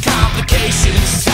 complications.